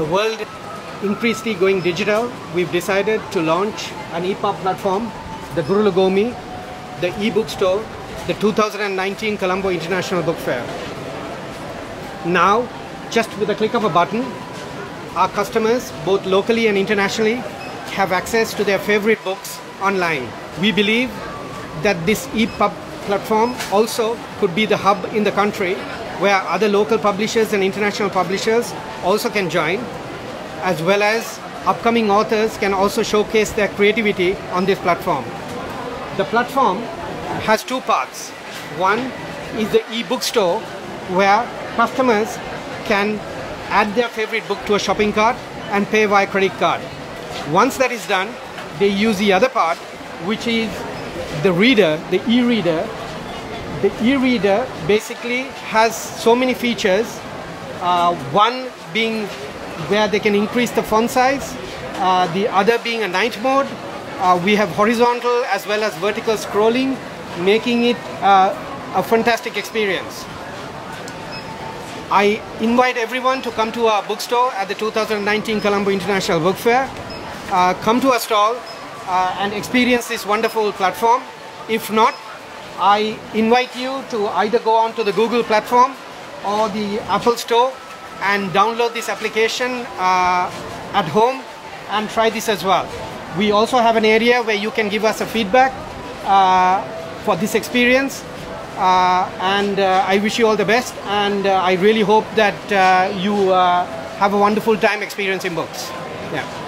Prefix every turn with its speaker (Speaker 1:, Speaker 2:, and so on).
Speaker 1: the world increasingly going digital, we've decided to launch an EPUB platform, the Gurulugomi, the e-book store, the 2019 Colombo International Book Fair. Now, just with a click of a button, our customers, both locally and internationally, have access to their favorite books online. We believe that this EPUB platform also could be the hub in the country where other local publishers and international publishers also can join, as well as upcoming authors can also showcase their creativity on this platform. The platform has two parts. One is the e-book store where customers can add their favorite book to a shopping cart and pay via credit card. Once that is done, they use the other part, which is the reader, the e-reader. The e-reader basically has so many features. Uh, one being where they can increase the font size, uh, the other being a night mode. Uh, we have horizontal as well as vertical scrolling, making it uh, a fantastic experience. I invite everyone to come to our bookstore at the 2019 Colombo International Book Fair. Uh, come to our stall uh, and experience this wonderful platform. If not, I invite you to either go on to the Google platform or the Apple Store and download this application uh, at home and try this as well. We also have an area where you can give us a feedback uh, for this experience uh, and uh, I wish you all the best and uh, I really hope that uh, you have a wonderful time experiencing books. Yeah.